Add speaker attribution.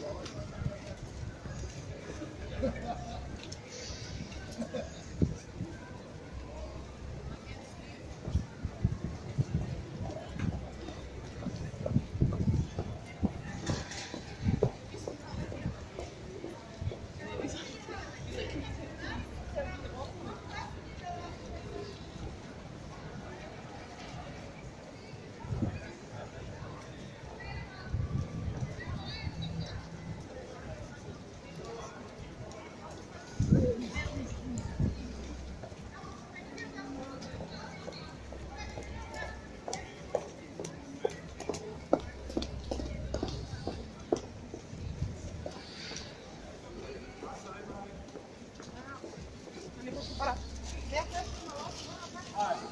Speaker 1: Thank you. All
Speaker 2: right.